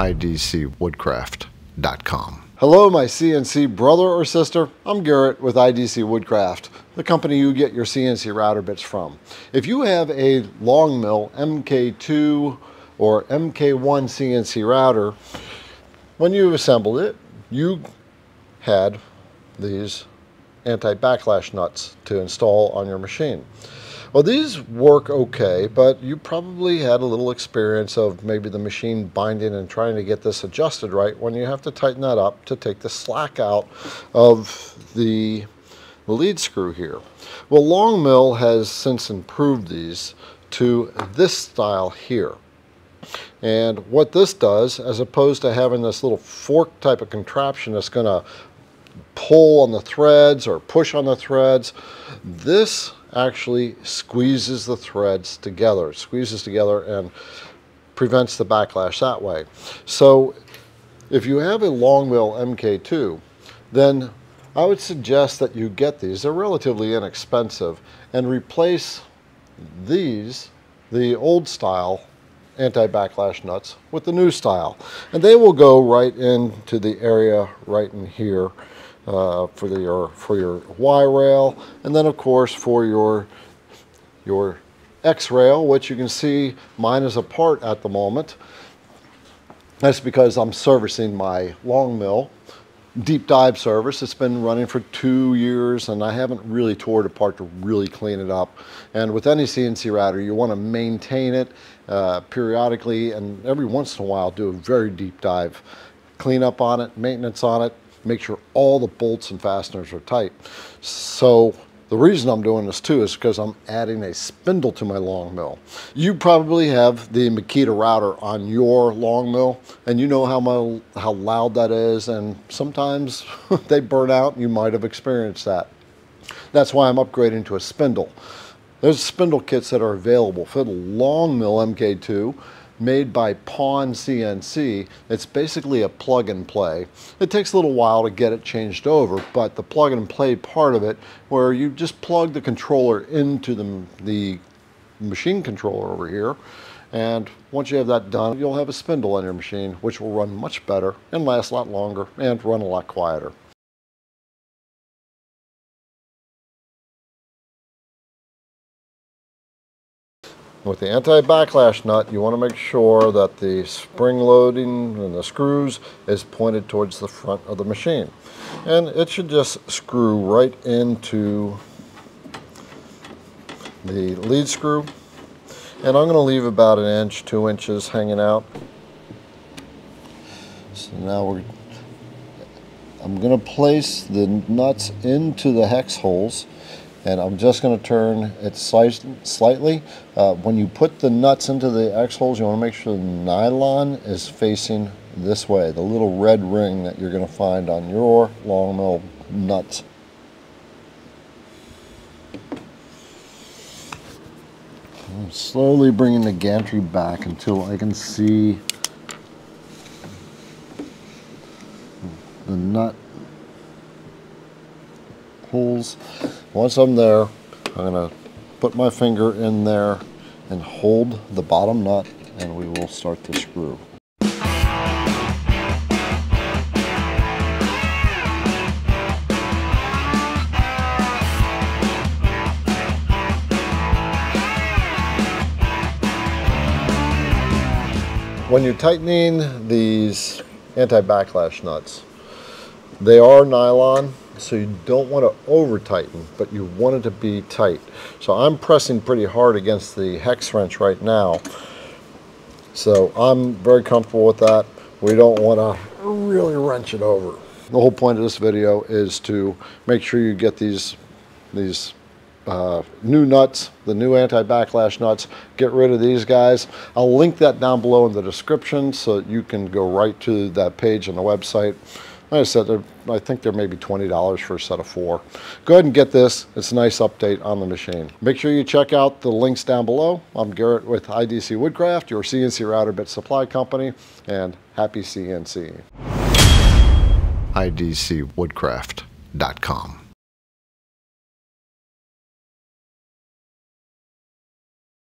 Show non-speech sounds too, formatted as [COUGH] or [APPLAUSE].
idcwoodcraft.com. Hello, my CNC brother or sister. I'm Garrett with IDC Woodcraft, the company you get your CNC router bits from. If you have a Longmill MK2 or MK1 CNC router, when you assembled it, you had these anti-backlash nuts to install on your machine. Well, these work okay, but you probably had a little experience of maybe the machine binding and trying to get this adjusted right when you have to tighten that up to take the slack out of the, lead screw here. Well, Longmill has since improved these to this style here. And what this does, as opposed to having this little fork type of contraption that's going to pull on the threads or push on the threads, this actually squeezes the threads together, squeezes together and prevents the backlash that way. So if you have a Longmill MK2, then I would suggest that you get these. They're relatively inexpensive and replace these, the old style anti-backlash nuts with the new style. And they will go right into the area right in here uh, for your for your Y rail, and then of course for your your X rail, which you can see mine is apart at the moment. That's because I'm servicing my Longmill deep dive service. It's been running for two years and I haven't really tore it apart to really clean it up. And with any CNC router, you want to maintain it uh, periodically and every once in a while do a very deep dive clean up on it, maintenance on it, make sure all the bolts and fasteners are tight. So the reason I'm doing this too is because I'm adding a spindle to my Longmill. You probably have the Makita router on your Longmill and you know how, my, how loud that is and sometimes [LAUGHS] they burn out you might have experienced that. That's why I'm upgrading to a spindle. There's spindle kits that are available for the Longmill MK2 made by PwnCNC. It's basically a plug and play. It takes a little while to get it changed over, but the plug and play part of it, where you just plug the controller into the, the machine controller over here, and once you have that done, you'll have a spindle on your machine, which will run much better and last a lot longer and run a lot quieter. With the anti-backlash nut, you want to make sure that the spring loading and the screws is pointed towards the front of the machine. And it should just screw right into the lead screw. And I'm going to leave about an inch, two inches hanging out. So now we're I'm going to place the nuts into the hex holes and I'm just going to turn it slightly. Uh, when you put the nuts into the hex holes, you want to make sure the nylon is facing this way, the little red ring that you're going to find on your Longmill nuts. I'm slowly bringing the gantry back until I can see the nut Once I'm there, I'm going to put my finger in there and hold the bottom nut and we will start to screw. When you're tightening these anti-backlash nuts, they are nylon, so you don't want to over tighten, but you want it to be tight. So I'm pressing pretty hard against the hex wrench right now. So I'm very comfortable with that. We don't want to really wrench it over. The whole point of this video is to make sure you get these, these uh, new nuts, the new anti-backlash nuts. Get rid of these guys. I'll link that down below in the description so you can go right to that page on the website. Like I said, I think they're maybe $20 for a set of four. Go ahead and get this. It's a nice update on the machine. Make sure you check out the links down below. I'm Garrett with IDC Woodcraft, your CNC router bit supply company, and happy CNC. IDCWoodcraft.com